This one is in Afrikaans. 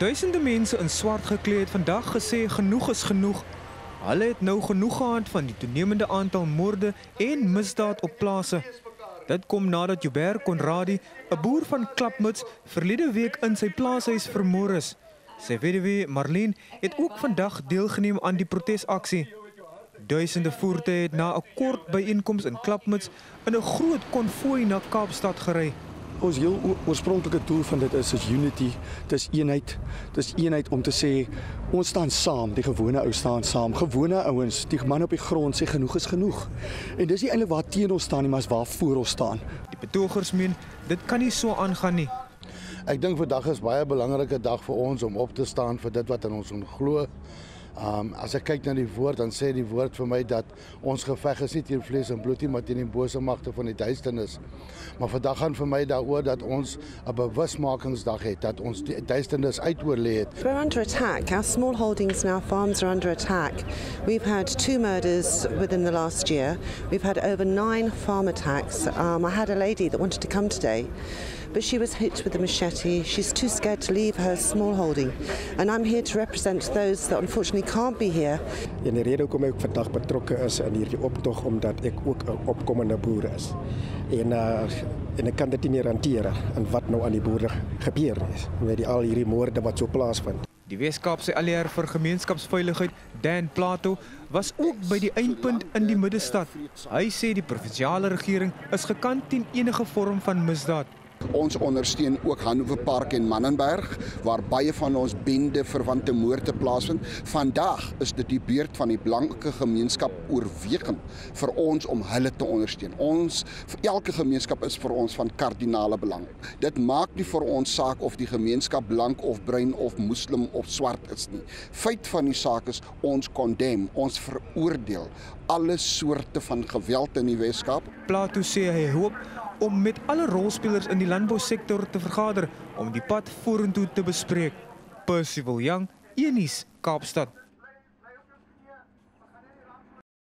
Duisende mense in swart gekleed het vandag gesê genoeg is genoeg. Hulle het nou genoeg gehad van die toenemende aantal moorde en misdaad op plase. Dit kom nadat Joubert Conradi, 'n boer van Klapmuts, verlede week in sy plaashuis vermoor is. Sy weduwee, Marlene, het ook vandag deelgeneem aan die protesaksie. Duisende voertuie het na 'n kort byeenkoms in Klapmuts in 'n groot konvooi na Kaapstad gery. Ons heel oorspronklike doel van dit is is unity, dis eenheid. Dis eenheid om te sê ons staan saam, die gewone ou staan saam. Gewone ouens, die man op die grond sê genoeg is genoeg. En dis nie eintlik waar teen ons staan nie, maar waar voor ons staan. Die betogers meen dit kan nie so aangaan nie. Ek dink vandag is baie belangrike dag vir ons om op te staan vir dit wat in ons glo. Um as ek kyk na die woord dan sê die woord vir my dat ons geveg is nie teen vlees en bloed nie maar teen die bose magte van die duisternis. Maar vandag gaan vir my daaroor dat ons 'n bewusmakingsdag het dat ons die duisternis uitoorlê het. We're under attack. Our small holdings and our farms are under attack. We've had two murders within the last year. We've had over nine farm attacks. Um, I had a lady that wanted to come today. But she was hit with a machete. She's too scared to leave her small holding. And I'm here to represent those that unfortunately can't be here. En die rede hoekom ek vandag betrokke is in hierdie optog omdat ek ook 'n opkomende boer is. En uh en ek kan dit nie meer hanteer en wat nou aan die boere gebeur is met die al hierdie moorde wat so plaasvind. Die Weskaapse Allier vir Gemeenskapsveiligheid, Dan Plato, was ook by die eindpunt in die middestad. Hy sê die provinsiale regering is gekant teen enige vorm van misdaad. Ons ondersteun ook Hannover Park en Mannenberg waar baie van ons bende verwante moorde plaasvind. Vandag is dit die beurt van die blanke gemeenskap oorwegend vir ons om hulle te ondersteun. Ons elke gemeenskap is vir ons van kardinale belang. Dit maak nie vir ons saak of die gemeenskap blank of bruin of moslim of swart is nie. Feit van die saak is ons condemn, ons veroordeel alle soorte van geweld in die Weskaap. Plato sê hy hoop om met alle rolspelers in die landbousektor te vergader om die pad vorentoe te bespreek. Percival Young, Enis, Kaapstad.